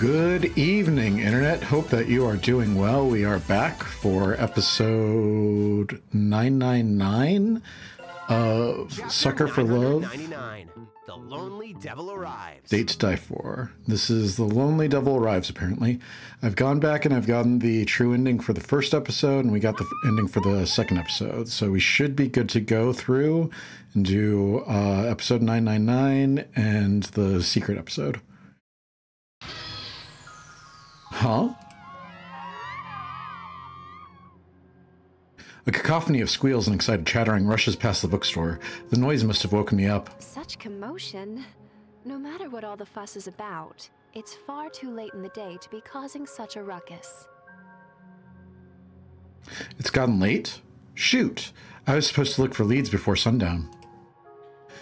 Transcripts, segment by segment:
Good evening, Internet. Hope that you are doing well. We are back for episode 999 of Chapter Sucker for Love 999. The Lonely Devil Arrives. Date to Die For. This is The Lonely Devil Arrives, apparently. I've gone back and I've gotten the true ending for the first episode, and we got the ending for the second episode. So we should be good to go through and do uh, episode 999 and the secret episode. Huh? A cacophony of squeals and excited chattering rushes past the bookstore. The noise must have woken me up. Such commotion. No matter what all the fuss is about, it's far too late in the day to be causing such a ruckus. It's gotten late? Shoot! I was supposed to look for leads before sundown.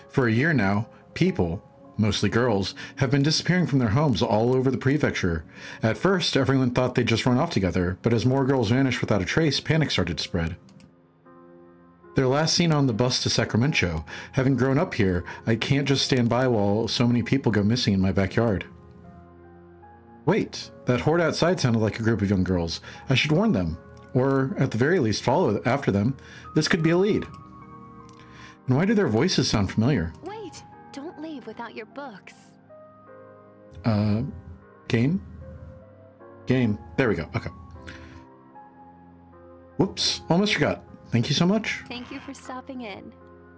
For a year now, people, mostly girls, have been disappearing from their homes all over the prefecture. At first, everyone thought they'd just run off together, but as more girls vanished without a trace, panic started to spread. They're last seen on the bus to Sacramen-Cho. Having grown up here, I can't just stand by while so many people go missing in my backyard. Wait, that horde outside sounded like a group of young girls. I should warn them, or at the very least follow after them. This could be a lead. And why do their voices sound familiar? Leave without your books. Uh, game? Game. There we go. Okay. Whoops, almost forgot. Thank you so much. Thank you for stopping in.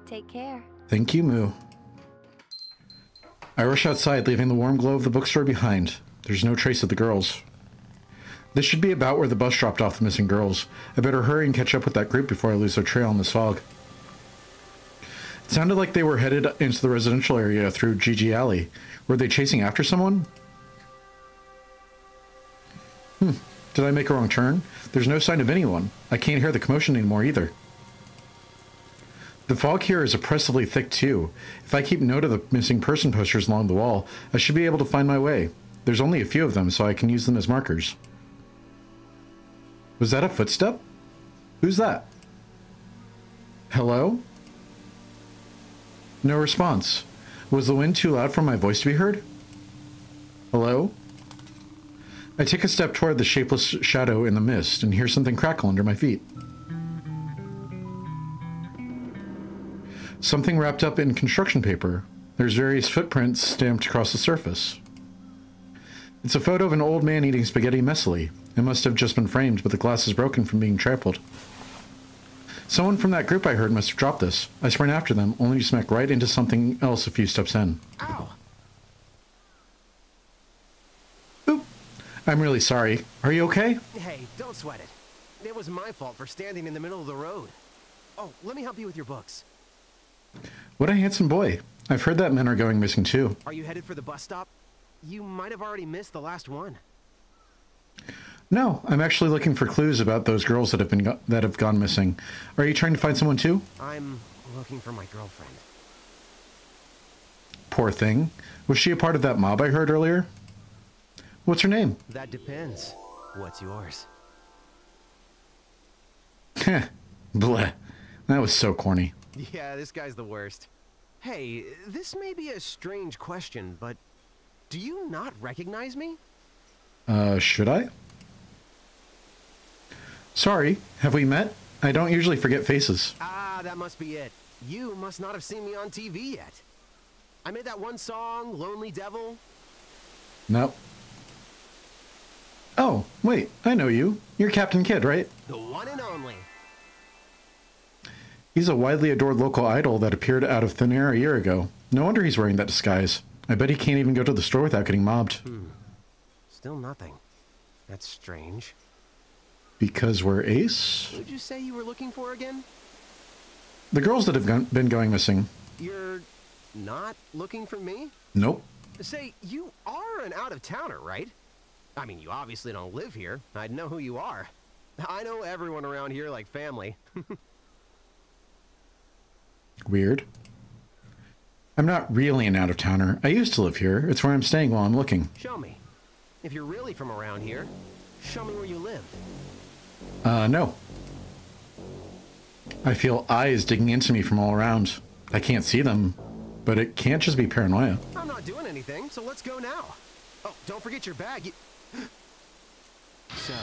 Take care. Thank you, Moo. I rush outside, leaving the warm glow of the bookstore behind. There's no trace of the girls. This should be about where the bus dropped off the missing girls. I better hurry and catch up with that group before I lose their trail in this fog. Sounded like they were headed into the residential area through Gigi Alley. Were they chasing after someone? Hmm. Did I make a wrong turn? There's no sign of anyone. I can't hear the commotion anymore either. The fog here is oppressively thick too. If I keep note of the missing person posters along the wall, I should be able to find my way. There's only a few of them, so I can use them as markers. Was that a footstep? Who's that? Hello? No response. Was the wind too loud for my voice to be heard? Hello? I take a step toward the shapeless shadow in the mist and hear something crackle under my feet. Something wrapped up in construction paper. There's various footprints stamped across the surface. It's a photo of an old man eating spaghetti messily. It must have just been framed, but the glass is broken from being trampled. Someone from that group I heard must have dropped this. I sprint after them, only to smack right into something else a few steps in. Ow! Oop! I'm really sorry. Are you okay? Hey, don't sweat it. It was my fault for standing in the middle of the road. Oh, let me help you with your books. What a handsome boy. I've heard that men are going missing too. Are you headed for the bus stop? You might have already missed the last one. No, I'm actually looking for clues about those girls that have been that have gone missing. Are you trying to find someone too? I'm looking for my girlfriend. Poor thing. Was she a part of that mob I heard earlier? What's her name? That depends. What's yours? Heh. Bleh. That was so corny. Yeah, this guy's the worst. Hey, this may be a strange question, but do you not recognize me? Uh, should I? Sorry, have we met? I don't usually forget faces. Ah, that must be it. You must not have seen me on TV yet. I made that one song, Lonely Devil. Nope. Oh, wait, I know you. You're Captain Kidd, right? The one and only. He's a widely adored local idol that appeared out of thin air a year ago. No wonder he's wearing that disguise. I bet he can't even go to the store without getting mobbed. Hmm. Still nothing. That's strange. Because we're ace? Who'd you say you were looking for again? The girls that have gone, been going missing. You're not looking for me? Nope. Say, you are an out-of-towner, right? I mean, you obviously don't live here. I'd know who you are. I know everyone around here like family. Weird. I'm not really an out of towner. I used to live here. It's where I'm staying while I'm looking. Show me. If you're really from around here, show me where you live. Uh, no. I feel eyes digging into me from all around. I can't see them, but it can't just be paranoia. I'm not doing anything, so let's go now. Oh, don't forget your bag. You... so,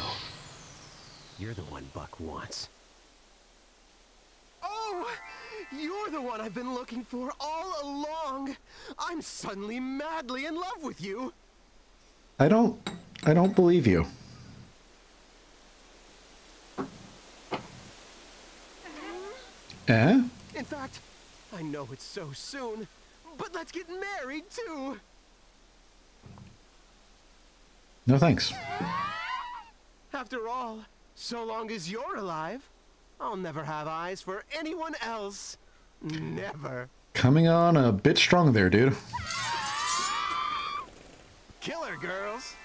you're the one Buck wants. Oh! You're the one I've been looking for all along! I'm suddenly madly in love with you! I don't... I don't believe you. Eh? In fact, I know it's so soon, but let's get married too! No thanks. After all, so long as you're alive, I'll never have eyes for anyone else. Never. Coming on a bit strong there, dude. Killer girls.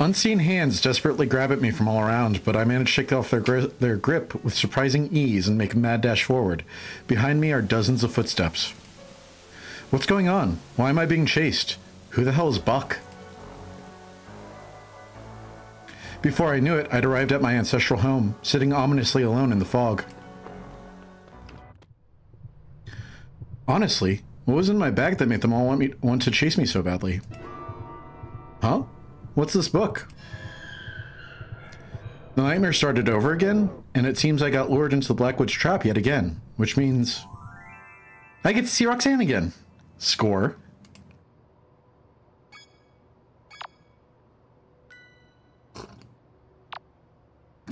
Unseen hands desperately grab at me from all around, but I manage to shake off their, gri their grip with surprising ease and make a mad dash forward. Behind me are dozens of footsteps. What's going on? Why am I being chased? Who the hell is Buck? Before I knew it, I'd arrived at my ancestral home, sitting ominously alone in the fog. Honestly, what was in my bag that made them all want me want to chase me so badly? Huh? What's this book? The nightmare started over again, and it seems I got lured into the Blackwoods trap yet again, which means I get to see Roxanne again. Score. All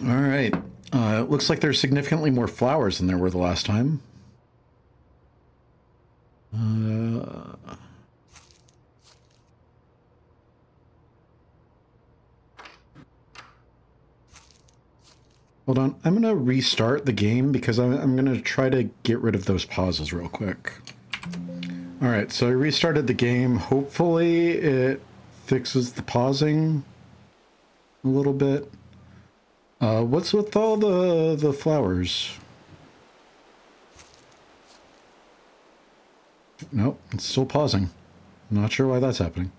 right. Uh, it looks like there's significantly more flowers than there were the last time. Uh... Hold on. I'm going to restart the game because I'm, I'm going to try to get rid of those pauses real quick. All right, so I restarted the game. Hopefully it fixes the pausing a little bit. Uh, what's with all the, the flowers? Nope, it's still pausing. Not sure why that's happening.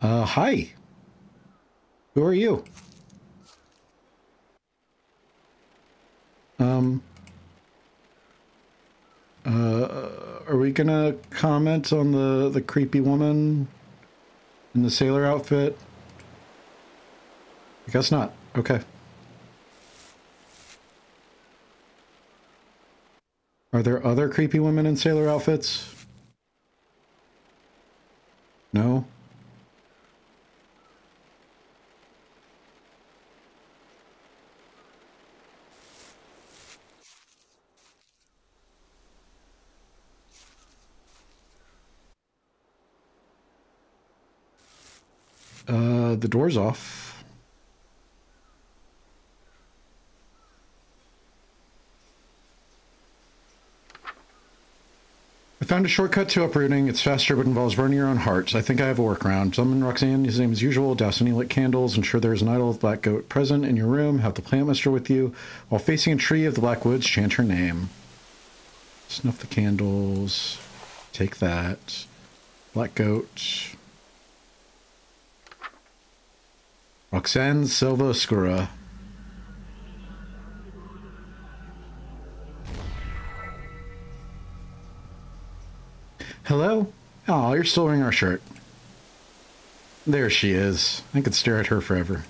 Uh, hi. Who are you? Um, uh, are we gonna comment on the, the creepy woman in the sailor outfit? I guess not. Okay. Are there other creepy women in sailor outfits? No? Uh, the door's off. I found a shortcut to uprooting. It's faster, but involves burning your own heart. I think I have a workaround. Summon Roxanne, his name as usual, douse lit candles, ensure there is an idol of black goat present in your room, have the plant master with you. While facing a tree of the black woods, chant her name. Snuff the candles. Take that. Black goat. Roxanne Silva Oscura. Hello? Oh, you're still wearing our shirt. There she is. I could stare at her forever.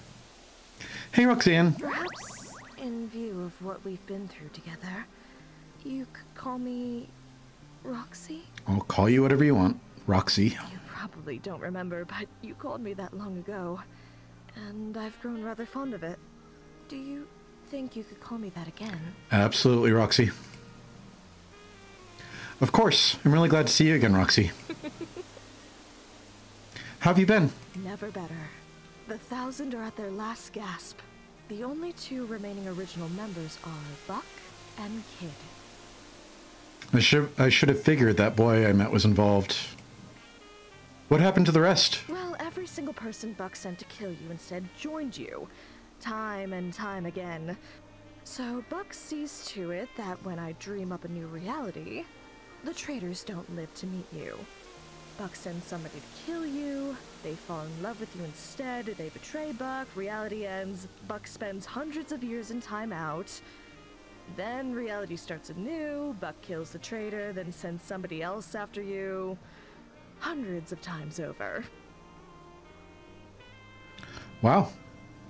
Hey, Roxanne. Perhaps, in view of what we've been through together, you could call me Roxy? I'll call you whatever you want. Roxy. You probably don't remember, but you called me that long ago. And I've grown rather fond of it. Do you think you could call me that again? Absolutely, Roxy. Of course. I'm really glad to see you again, Roxy. How have you been? Never better. The Thousand are at their last gasp. The only two remaining original members are Buck and Kid. I should I should have figured that boy I met was involved. What happened to the rest? Well, every single person Buck sent to kill you instead joined you. Time and time again. So Buck sees to it that when I dream up a new reality, the traitors don't live to meet you. Buck sends somebody to kill you, they fall in love with you instead, they betray Buck, reality ends, Buck spends hundreds of years in timeout. Then reality starts anew, Buck kills the traitor, then sends somebody else after you. Hundreds of times over. Wow.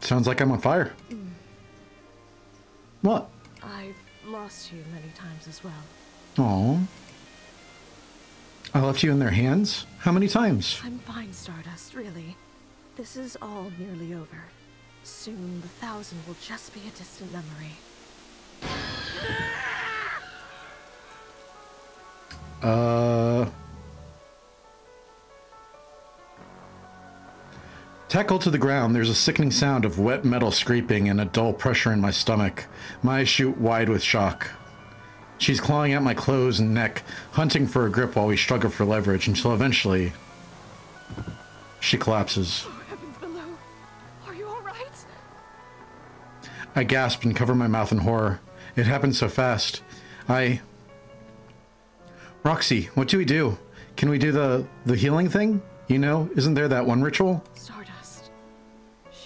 Sounds like I'm on fire. What? I've lost you many times as well. Oh. I left you in their hands? How many times? I'm fine, Stardust, really. This is all nearly over. Soon the thousand will just be a distant memory. Uh. Tackled to the ground, there's a sickening sound of wet metal scraping and a dull pressure in my stomach. My eyes shoot wide with shock. She's clawing at my clothes and neck, hunting for a grip while we struggle for leverage until eventually she collapses. Oh, heavens below! Are you alright? I gasp and cover my mouth in horror. It happened so fast. I. Roxy, what do we do? Can we do the the healing thing? You know, isn't there that one ritual?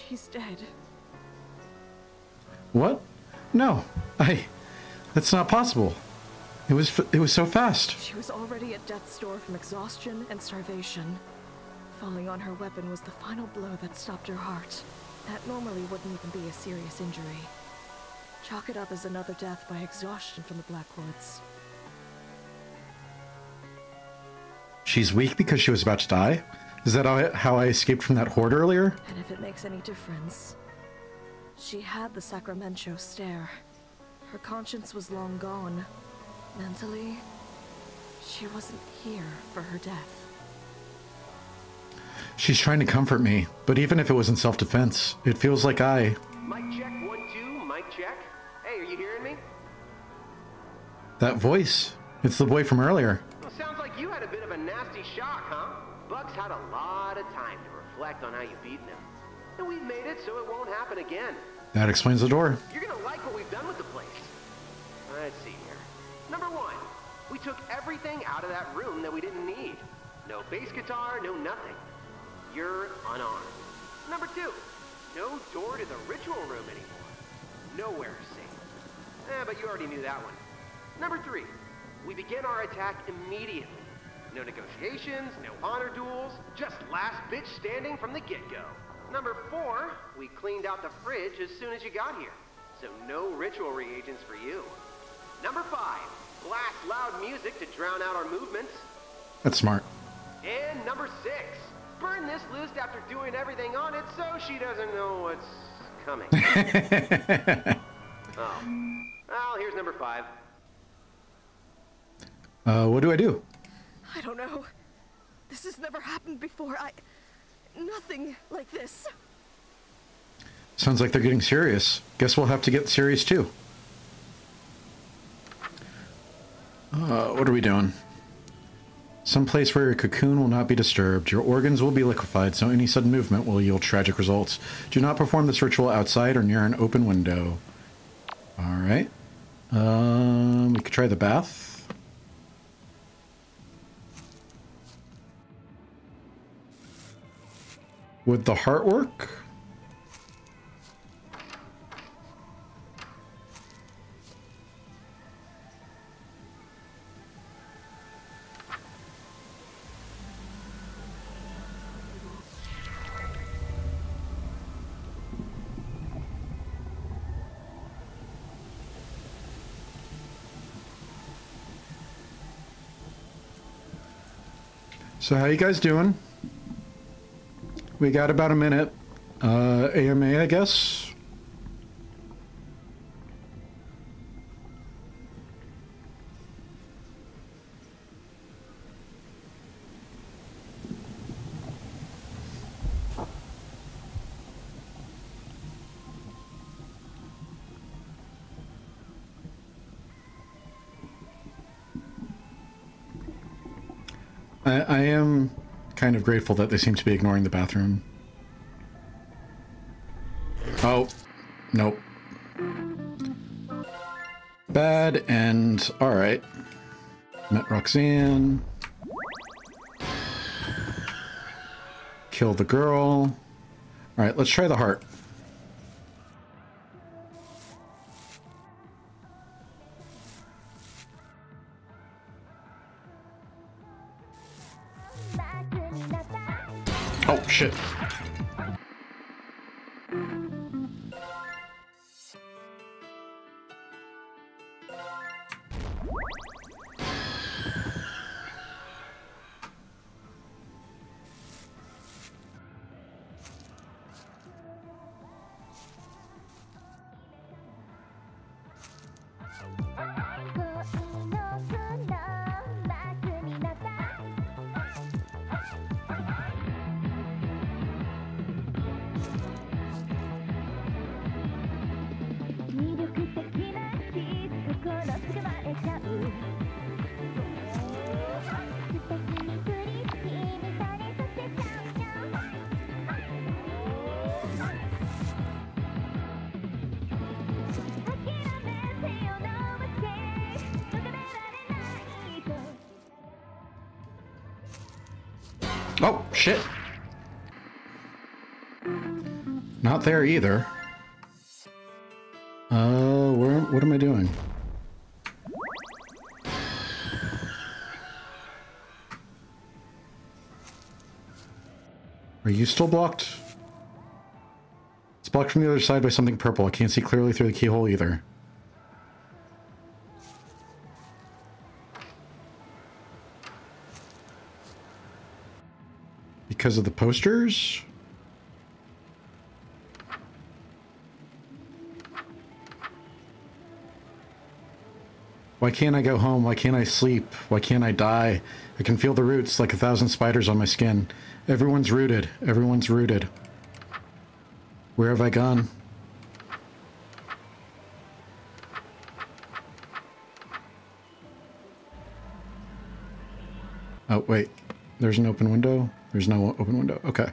She's dead. What? No, I. That's not possible. It was it was so fast. She was already at death's door from exhaustion and starvation. Falling on her weapon was the final blow that stopped her heart. That normally wouldn't even be a serious injury. Chalk it up as another death by exhaustion from the Blackwoods. She's weak because she was about to die. Is that how I, escaped from that horde earlier? And if it makes any difference, she had the Sacramen-Cho stare. Her conscience was long gone. Mentally, she wasn't here for her death. She's trying to comfort me, but even if it was in self-defense, it feels like I. Mic check, one, two, mic check. Hey, are you hearing me? That voice. It's the boy from earlier. Well, sounds like you had a bit of a nasty shock, huh? Buck's had a lot of time to reflect on how you've beaten him. And we've made it so it won't happen again. That explains the door. You're gonna like what we've done with the place. Let's see here. Number one, we took everything out of that room that we didn't need. No bass guitar, no nothing. You're unarmed. Number two, no door to the ritual room anymore. Nowhere safe. Eh, but you already knew that one. Number three, we begin our attack immediately. No negotiations, no honor duels, just last bitch standing from the get-go. Number four, we cleaned out the fridge as soon as you got here. So no ritual reagents for you. Number five, blast loud music to drown out our movements. That's smart. And number six, burn this list after doing everything on it so she doesn't know what's coming. oh. Well, here's number five. Uh, what do I do? I don't know. This has never happened before. I. Nothing like this. Sounds like they're getting serious. Guess we'll have to get serious too. Uh, what are we doing? Some place where your cocoon will not be disturbed. Your organs will be liquefied, so any sudden movement will yield tragic results. Do not perform this ritual outside or near an open window. Alright. Um, we could try the bath. Would the heart work? So how you guys doing? We got about a minute. Uh, AMA, I guess. Grateful that they seem to be ignoring the bathroom. Oh, nope. Bad and alright. Met Roxanne. Kill the girl. Alright, let's try the heart. Shit. Oh, shit. Not there either. Uh, where, what am I doing? Are you still blocked? It's blocked from the other side by something purple. I can't see clearly through the keyhole either. Because of the posters? Why can't I go home? Why can't I sleep? Why can't I die? I can feel the roots like a thousand spiders on my skin. Everyone's rooted. Everyone's rooted. Where have I gone? Oh, wait. There's an open window? There's no open window. Okay.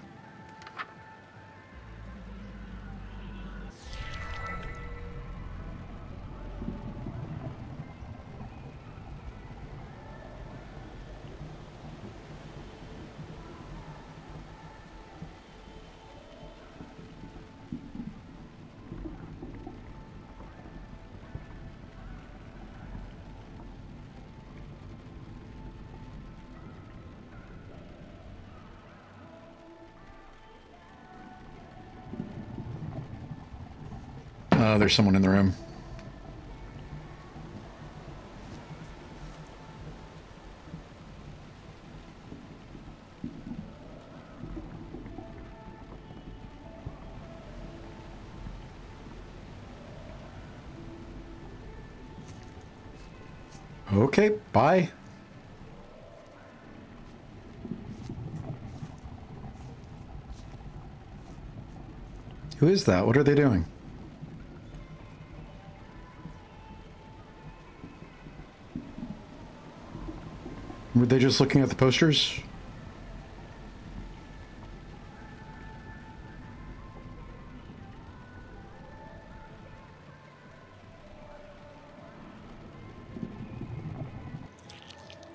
Uh, there's someone in the room. Okay, bye. Who is that? What are they doing? They just looking at the posters?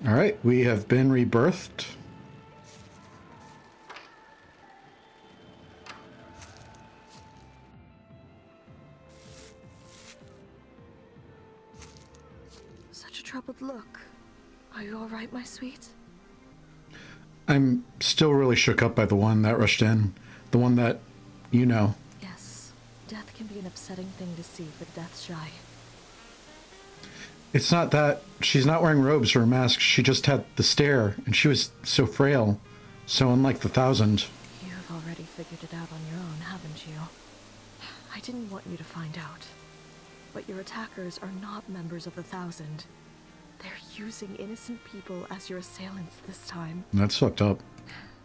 All right, we have been rebirthed. Right, my sweet? I'm still really shook up by the one that rushed in. The one that, you know. Yes. Death can be an upsetting thing to see for death shy. It's not that she's not wearing robes or a mask. She just had the stare, and she was so frail, so unlike the thousand. You've already figured it out on your own, haven't you? I didn't want you to find out. But your attackers are not members of the Thousand. They're using innocent people as your assailants this time. That's fucked up.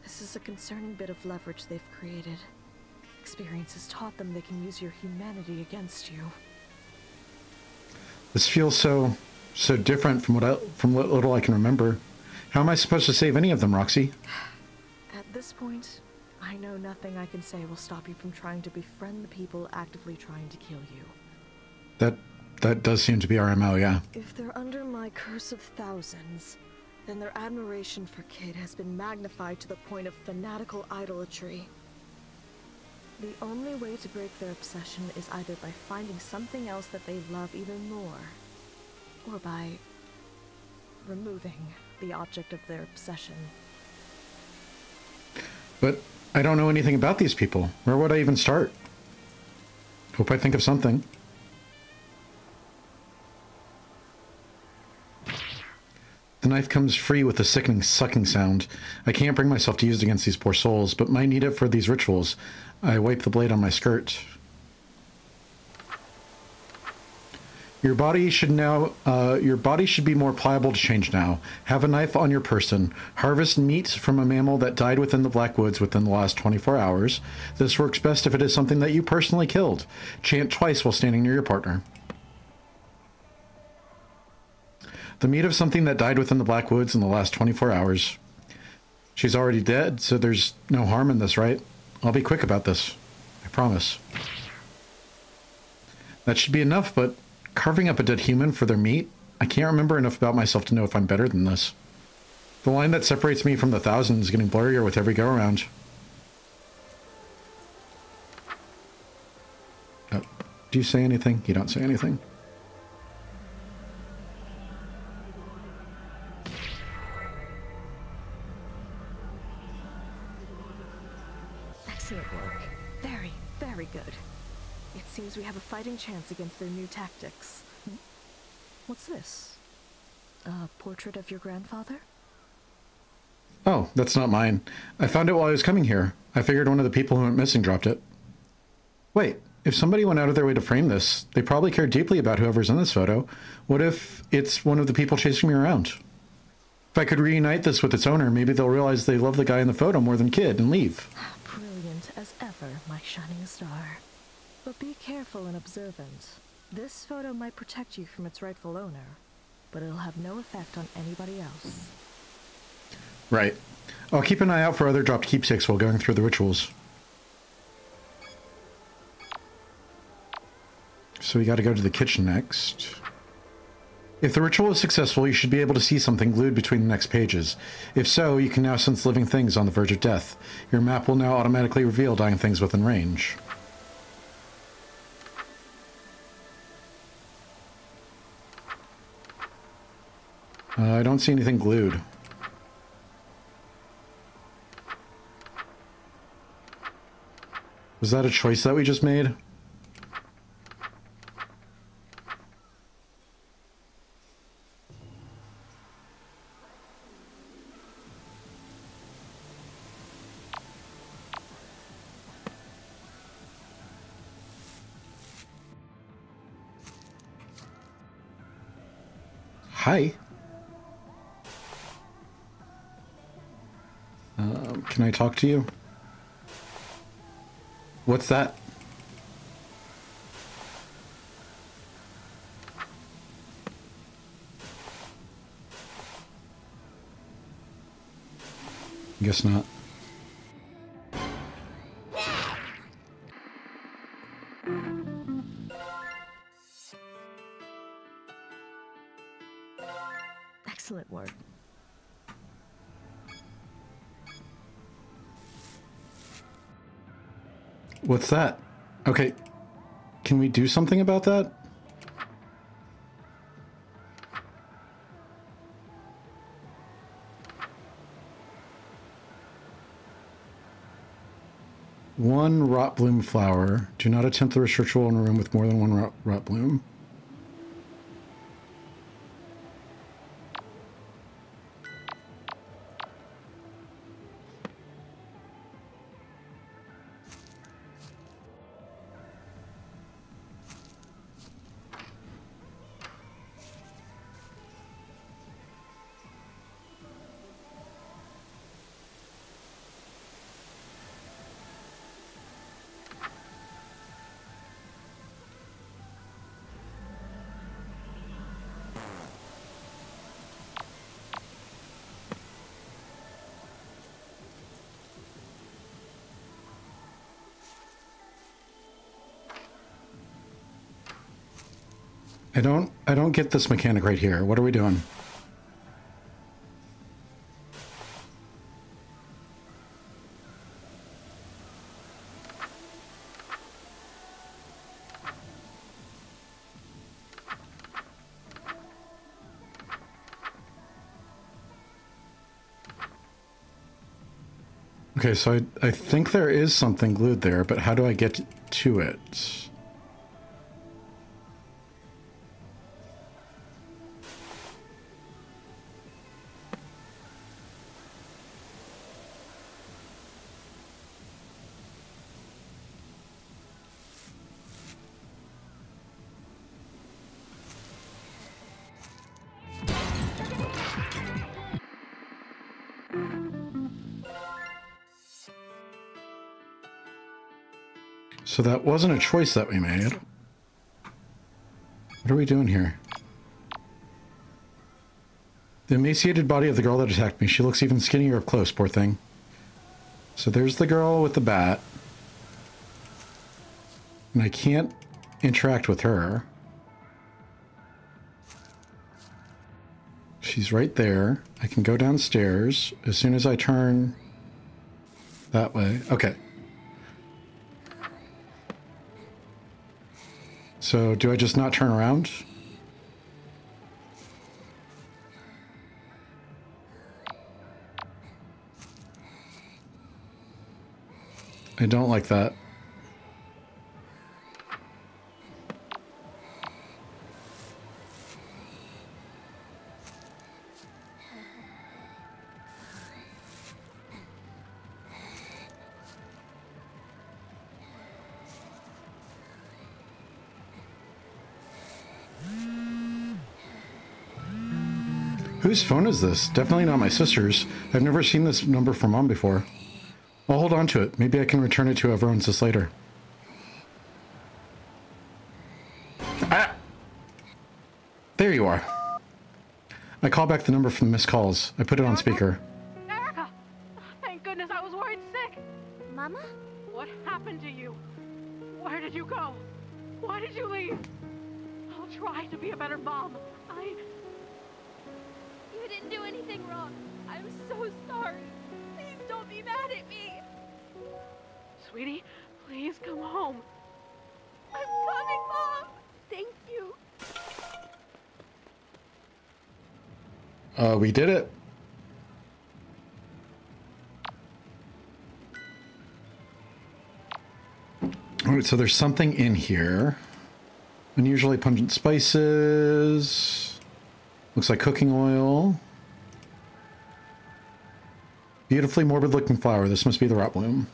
This is a concerning bit of leverage they've created. Experience has taught them they can use your humanity against you. This feels so, so different from what I, from what little I can remember. How am I supposed to save any of them, Roxy? At this point, I know nothing I can say will stop you from trying to befriend the people actively trying to kill you. That, that does seem to be our MO, yeah. If they're under my curse of thousands, then their admiration for Kid has been magnified to the point of fanatical idolatry. The only way to break their obsession is either by finding something else that they love even more, or by removing the object of their obsession. But I don't know anything about these people. Where would I even start? Hope I think of something. The knife comes free with a sickening sucking sound. I can't bring myself to use it against these poor souls, but might need it for these rituals. I wipe the blade on my skirt. Your body should now, uh, your body should be more pliable to change now. Have a knife on your person. Harvest meat from a mammal that died within the Black Woods within the last 24 hours. This works best if it is something that you personally killed. Chant twice while standing near your partner. The meat of something that died within the Black Woods in the last 24 hours. She's already dead, so there's no harm in this, right? I'll be quick about this. I promise. That should be enough, but carving up a dead human for their meat? I can't remember enough about myself to know if I'm better than this. The line that separates me from the thousand is getting blurrier with every go-around. Oh, do you say anything? You don't say anything. We have a fighting chance against their new tactics. What's this? A portrait of your grandfather? Oh, that's not mine. I found it while I was coming here. I figured one of the people who went missing dropped it. Wait, if somebody went out of their way to frame this, they probably care deeply about whoever's in this photo. What if it's one of the people chasing me around? If I could reunite this with its owner, maybe they'll realize they love the guy in the photo more than Kid and leave. Brilliant as ever, my shining star. But be careful and observant. This photo might protect you from its rightful owner, but it'll have no effect on anybody else. Right. I'll keep an eye out for other dropped keepsakes while going through the rituals. So we got to go to the kitchen next. If the ritual is successful, you should be able to see something glued between the next pages. If so, you can now sense living things on the verge of death. Your map will now automatically reveal dying things within range. Uh, I don't see anything glued. Was that a choice that we just made? Hi. Um, can I talk to you? What's that? Guess not. What's that? Okay. Can we do something about that? One rot bloom flower. Do not attempt the ritual in a room with more than one rot, rot bloom. I don't I don't get this mechanic right here. What are we doing? Okay, so I, I think there is something glued there, but how do I get to it? So that wasn't a choice that we made. What are we doing here? The emaciated body of the girl that attacked me. She looks even skinnier up close, poor thing. So there's the girl with the bat. And I can't interact with her. She's right there. I can go downstairs as soon as I turn that way. Okay. So do I just not turn around? I don't like that. Whose phone is this? Definitely not my sister's. I've never seen this number from mom before. I'll hold on to it. Maybe I can return it to whoever owns this later. Ah! There you are. I call back the number from the missed calls. I put it on speaker. So there's something in here. Unusually pungent spices. Looks like cooking oil. Beautifully morbid looking flower. This must be the rot bloom.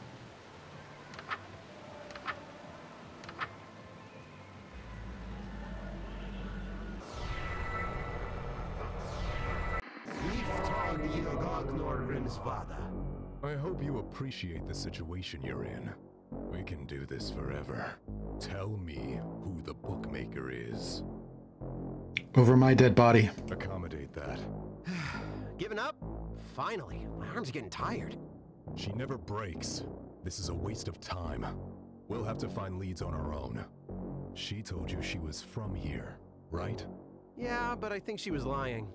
I hope you appreciate the situation you're in. We can do this forever. Tell me who the bookmaker is. Over my dead body. Accommodate that. Giving up? Finally. My arm's are getting tired. She never breaks. This is a waste of time. We'll have to find leads on our own. She told you she was from here, right? Yeah, but I think she was lying.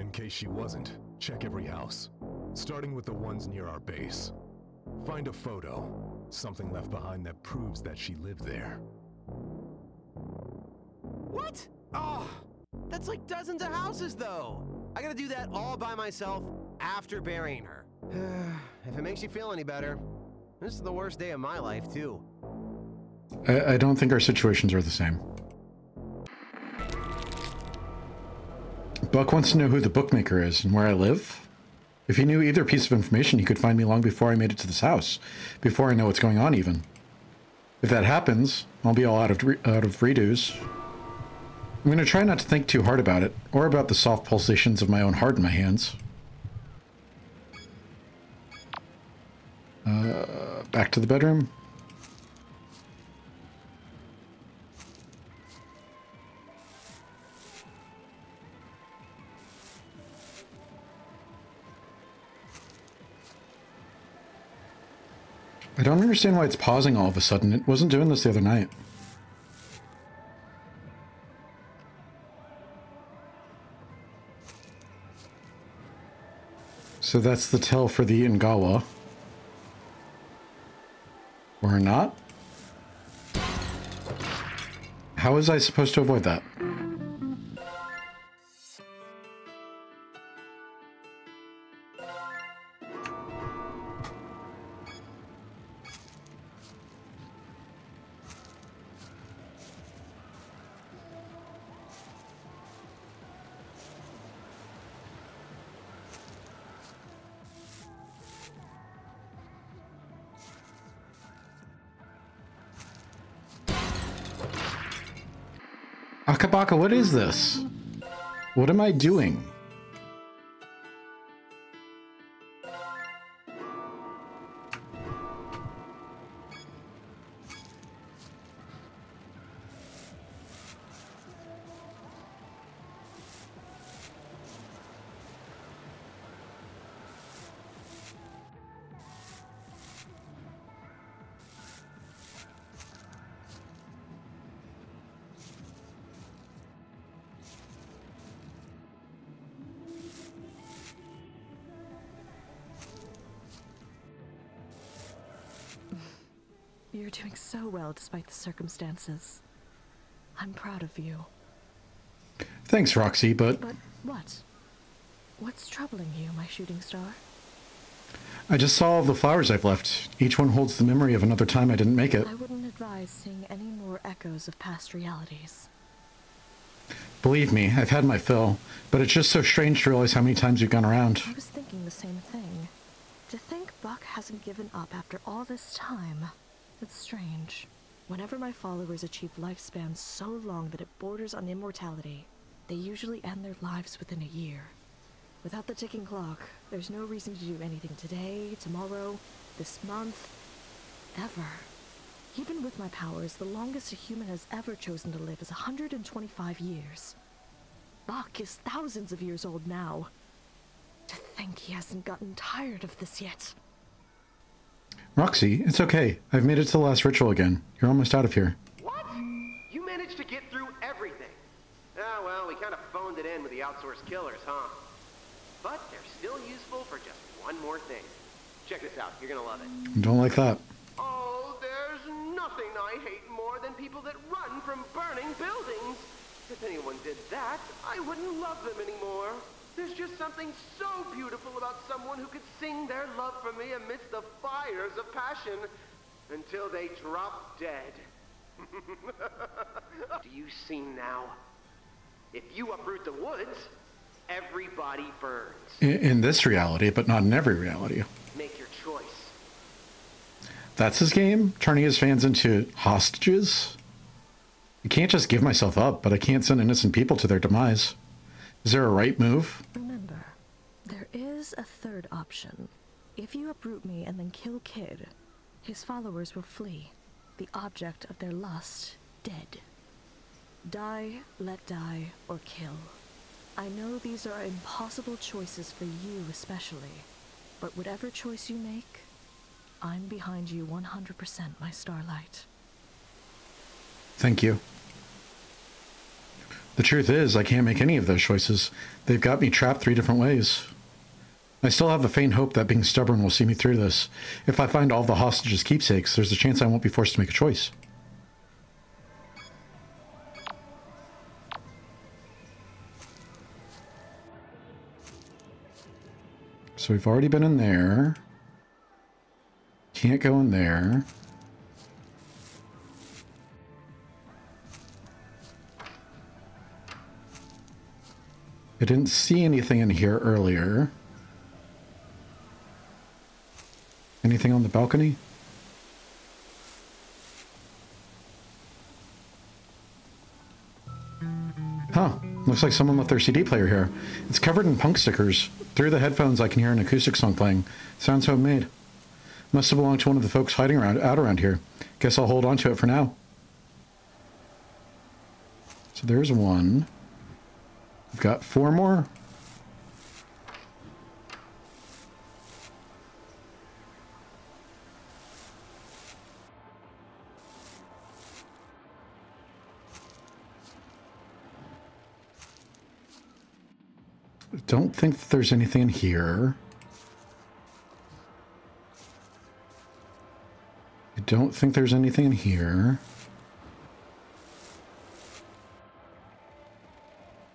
In case she wasn't, check every house. Starting with the ones near our base. Find a photo. Something left behind that proves that she lived there. What? Oh, that's like dozens of houses, though. I gotta do that all by myself after burying her. if it makes you feel any better, this is the worst day of my life, too. I, I don't think our situations are the same. Buck wants to know who the bookmaker is and where I live. If he knew either piece of information, he could find me long before I made it to this house, before I know what's going on even. If that happens, I'll be all out of out of redos. I'm going to try not to think too hard about it, or about the soft pulsations of my own heart in my hands. Uh, back to the bedroom. Understand why it's pausing all of a sudden. It wasn't doing this the other night. So that's the tell for the Ingawa. Or not? How was I supposed to avoid that? Akabaka, what is this? What am I doing? You're doing so well despite the circumstances. I'm proud of you. Thanks, Roxy, but But what? What's troubling you, my shooting star? I just saw all the flowers I've left. Each one holds the memory of another time I didn't make it. I wouldn't advise seeing any more echoes of past realities. Believe me, I've had my fill, but it's just so strange to realize how many times you've gone around. I was thinking the same thing. To think Buck hasn't given up after all this time. It's strange. Whenever my followers achieve lifespans so long that it borders on immortality, they usually end their lives within a year. Without the ticking clock, there's no reason to do anything today, tomorrow, this month, ever. Even with my powers, the longest a human has ever chosen to live is 125 years. Buck is thousands of years old now. To think he hasn't gotten tired of this yet. Roxy, it's okay. I've made it to the last ritual again. You're almost out of here. What? You managed to get through everything. Ah, well, we kind of phoned it in with the outsourced killers, huh? But they're still useful for just one more thing. Check this out. You're gonna love it. Don't like that. Oh, there's nothing I hate more than people that run from burning buildings. If anyone did that, I wouldn't love them anymore. There's just something so beautiful about someone who could sing their love for me amidst the fires of passion until they drop dead. Do you see now? If you uproot the woods, everybody burns. In, in this reality, but not in every reality. Make your choice. That's his game? Turning his fans into hostages? I can't just give myself up, but I can't send innocent people to their demise. Is there a right move? Remember, there is a third option. If you uproot me and then kill Kid, his followers will flee, the object of their lust dead. Die, let die, or kill. I know these are impossible choices for you especially, but whatever choice you make, I'm behind you 100%, my starlight. Thank you. The truth is, I can't make any of those choices. They've got me trapped three different ways. I still have a faint hope that being stubborn will see me through this. If I find all the hostages' keepsakes, there's a chance I won't be forced to make a choice. So we've already been in there. Can't go in there. I didn't see anything in here earlier. Anything on the balcony? Huh. Looks like someone left their CD player here. It's covered in punk stickers. Through the headphones, I can hear an acoustic song playing. Sounds homemade. Must have belonged to one of the folks hiding around out around here. Guess I'll hold on to it for now. So there's one. We've got four more. Don't think that there's anything in here. I don't think there's anything in here.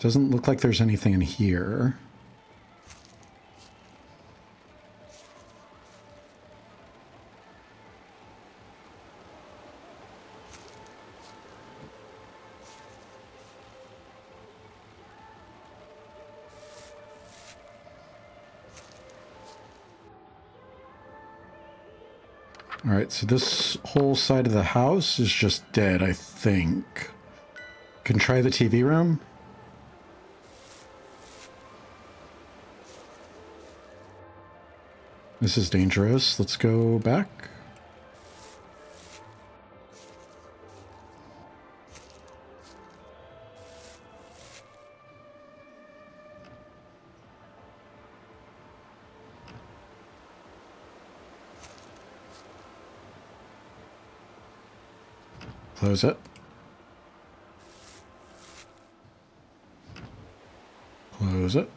Doesn't look like there's anything in here. All right, so this whole side of the house is just dead, I think. Can try the TV room. This is dangerous. Let's go back. Close it. Close it.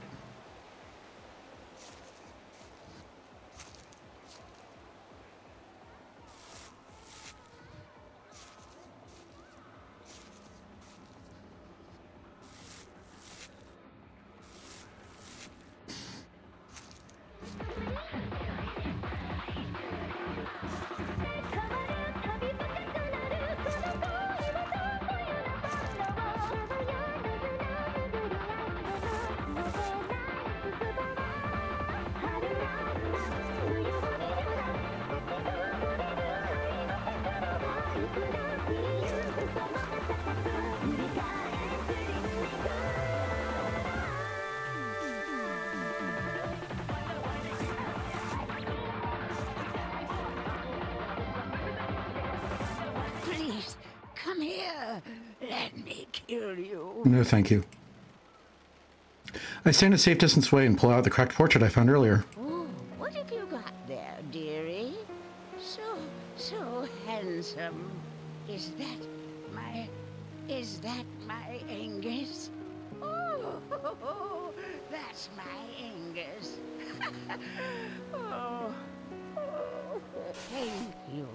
Thank you. I stand a safe distance away and pull out the cracked portrait I found earlier. Oh, what have you got there, dearie? So, so handsome. Is that my, is that my Angus? Oh, that's my Angus. oh, oh, thank you.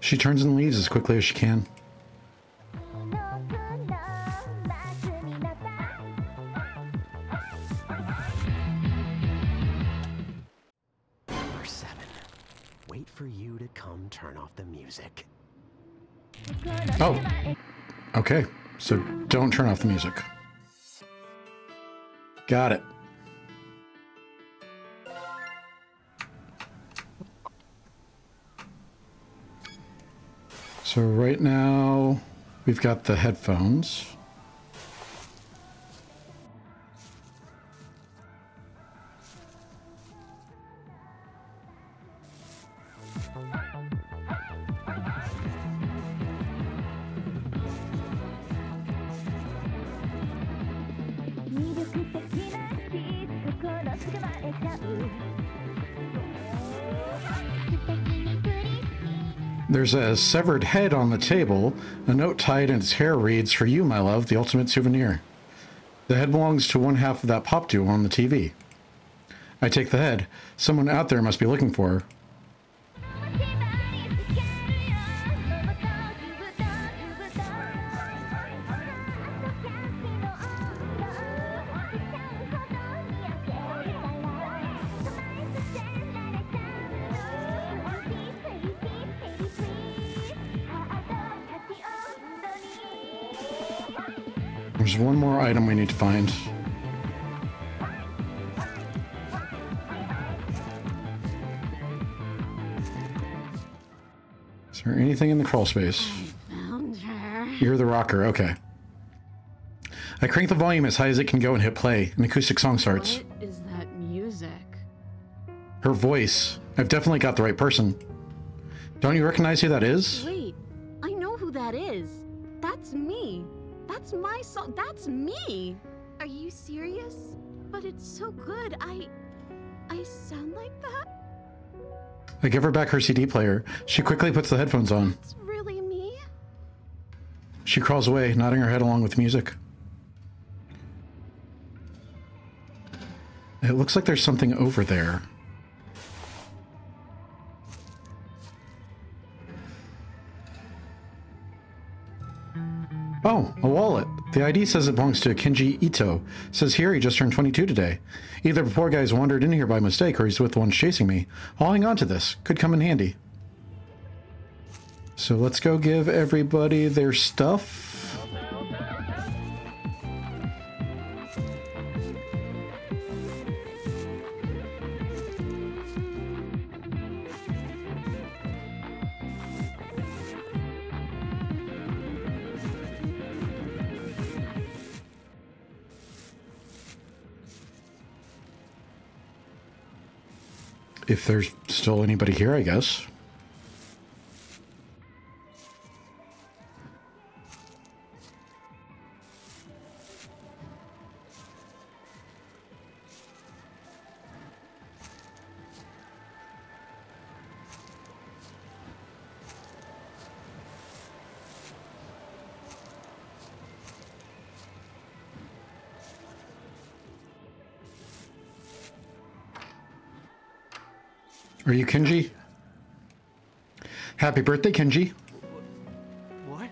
She turns and leaves as quickly as she can. Music. Oh. Okay. So don't turn off the music. Got it. So right now we've got the headphones. There's a severed head on the table. A note tied in its hair reads, For you, my love, the ultimate souvenir. The head belongs to one half of that pop duo on the TV. I take the head. Someone out there must be looking for her. There's one more item we need to find. Is there anything in the crawl space? You're the rocker, okay. I crank the volume as high as it can go and hit play. An acoustic song starts. What is that music? Her voice. I've definitely got the right person. Don't you recognize who that is? I give her back her CD player. She quickly puts the headphones on. It's really me? She crawls away, nodding her head along with music. It looks like there's something over there. Oh, a wallet. The ID says it belongs to Kenji Ito. says here he just turned 22 today. Either the poor guy's wandered in here by mistake or he's with the ones chasing me. I'll hang on to this. Could come in handy. So let's go give everybody their stuff. If there's still anybody here, I guess. Are you Kenji? Happy birthday, Kenji. What?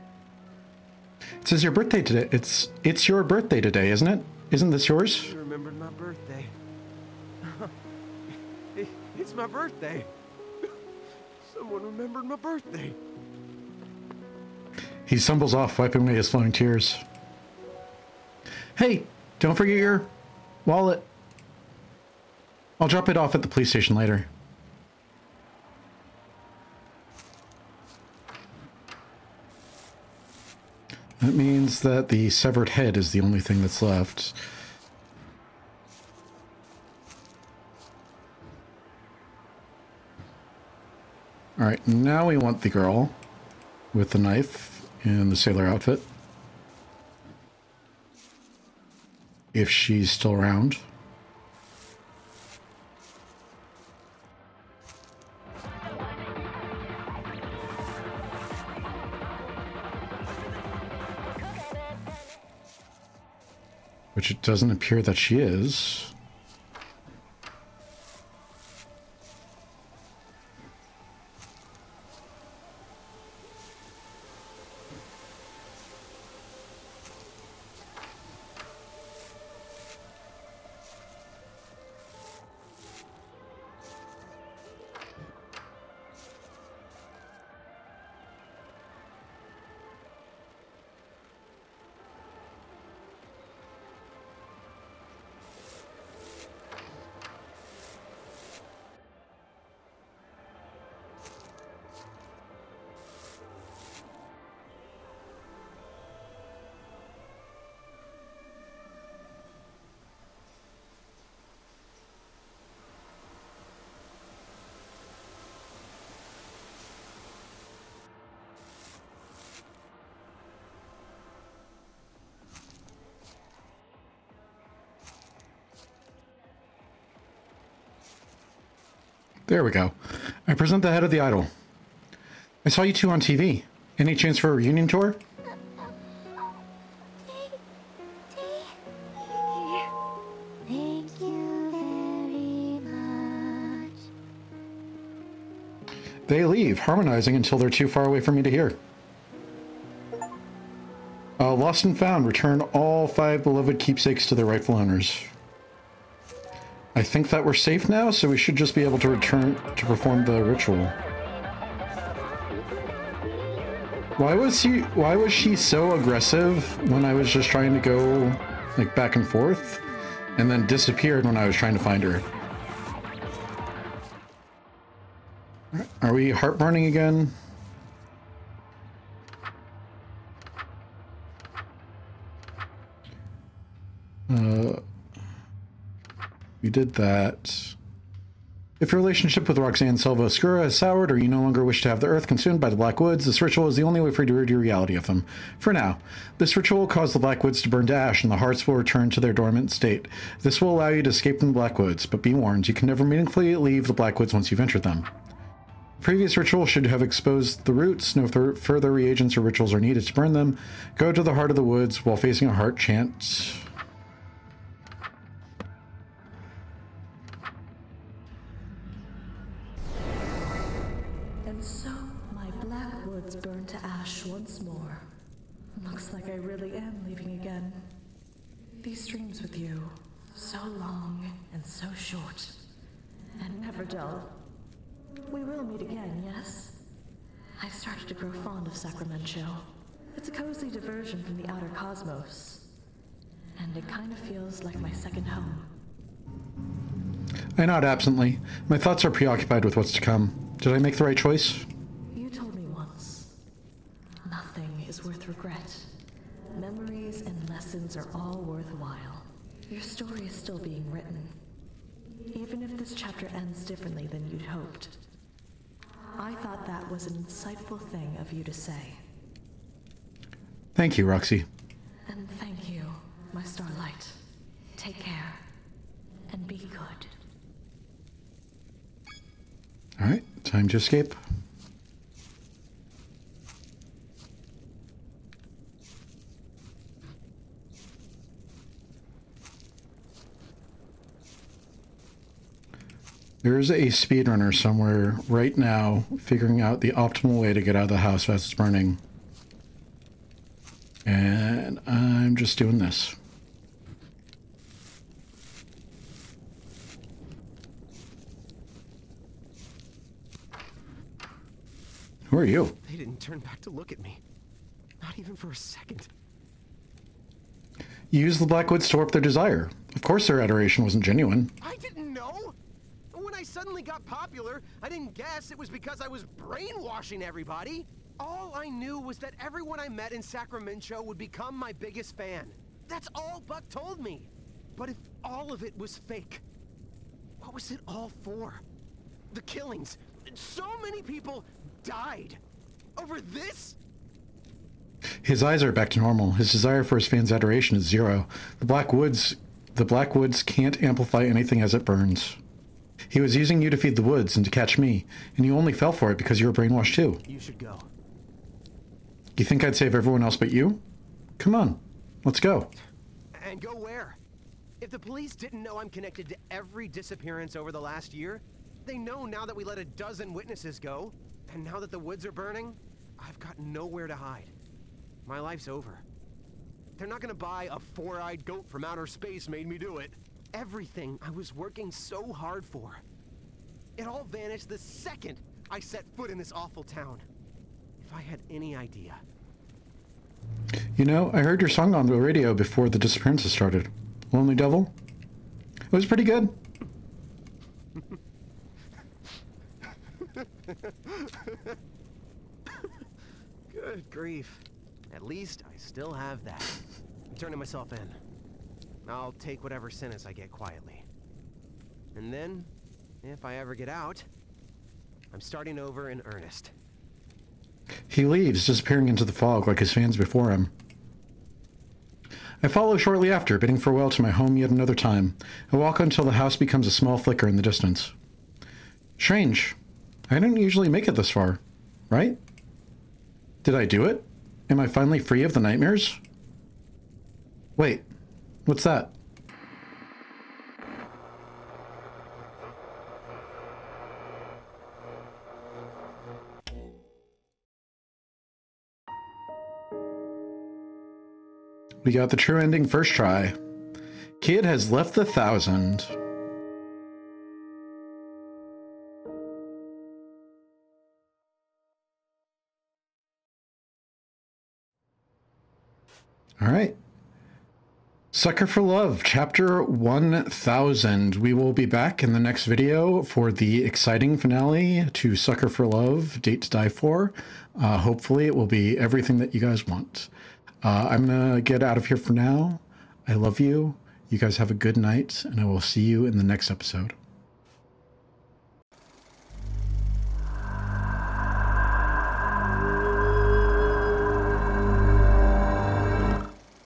It says your birthday today. It's it's your birthday today, isn't it? Isn't this yours? You remembered my birthday. It- it's my birthday. Someone remembered my birthday. He stumbles off, wiping away his flowing tears. Hey, don't forget your wallet. I'll drop it off at the police station later. That means that the severed head is the only thing that's left. Alright, now we want the girl with the knife and the sailor outfit. If she's still around. Which it doesn't appear that she is. There we go. I present the head of the idol. I saw you two on TV. Any chance for a reunion tour? Thank you very much. They leave, harmonizing until they're too far away for me to hear. Uh, lost and found. Return all five beloved keepsakes to their rightful owners. I think that we're safe now, so we should just be able to return to perform the ritual. Why was he? Why was she so aggressive when I was just trying to go like back and forth, and then disappeared when I was trying to find her? Are we heartburning again? We did that. If your relationship with Roxanne Silva Oscura has soured or you no longer wish to have the earth consumed by the Black Woods, this ritual is the only way for you to rid your reality of them. For now, this ritual will cause the Black Woods to burn to ash and the hearts will return to their dormant state. This will allow you to escape from the Black Woods, but be warned, you can never meaningfully leave the Black Woods once you've entered them. The previous ritual should have exposed the roots. No further reagents or rituals are needed to burn them. Go to the heart of the woods while facing a heart chant. And so my black woods burn to ash once more. Looks like I really am leaving again. These dreams with you, so long and so short, and never dull. We will meet again, yes? I've started to grow fond of Sacramen-Cho. It's a cozy diversion from the outer cosmos. And it kind of feels like my second home. I nod absently. My thoughts are preoccupied with what's to come. Did I make the right choice? You told me once. Nothing is worth regret. Memories and lessons are all worthwhile. Your story is still being written. even if this chapter ends differently than you'd hoped. I thought that was an insightful thing of you to say. Thank you, Roxy. And thank you, my starlight. Take care. And be good. All right, time to escape. There is a speedrunner somewhere right now figuring out the optimal way to get out of the house as it's burning. And I'm just doing this. Who are you? They didn't turn back to look at me. Not even for a second. You used the Blackwoods to warp their desire. Of course their adoration wasn't genuine. I didn't know! When I suddenly got popular, I didn't guess it was because I was brainwashing everybody. All I knew was that everyone I met in Sacramen-Cho would become my biggest fan. That's all Buck told me. But if all of it was fake, what was it all for? The killings. So many people died. Over this? His eyes are back to normal. His desire for his fans' adoration is zero. The Blackwoods the Blackwoods can't amplify anything as it burns. He was using you to feed the woods and to catch me, and you only fell for it because you were brainwashed too. You should go. You think I'd save everyone else but you? Come on, let's go. And go where? If the police didn't know I'm connected to every disappearance over the last year, they know now that we let a dozen witnesses go, and now that the woods are burning, I've got nowhere to hide. My life's over. They're not gonna buy a four-eyed goat from outer space made me do it. Everything I was working so hard for. It all vanished the second I set foot in this awful town. If I had any idea. You know, I heard your song on the radio before the disappearances started. Lonely Devil? It was pretty good. Good grief. At least I still have that. I'm turning myself in. I'll take whatever sentence I get quietly. And then, if I ever get out, I'm starting over in earnest. He leaves, disappearing into the fog like his fans before him. I follow shortly after, bidding farewell to my home yet another time. I walk until the house becomes a small flicker in the distance. Strange. I didn't usually make it this far, right? Did I do it? Am I finally free of the nightmares? Wait, what's that? We got the true ending first try. Kid has left the thousand. All right. Sucker for Love, Chapter 1000. We will be back in the next video for the exciting finale to Sucker for Love, Date to Die For. Uh, hopefully, it will be everything that you guys want. Uh, I'm going to get out of here for now. I love you. You guys have a good night, and I will see you in the next episode.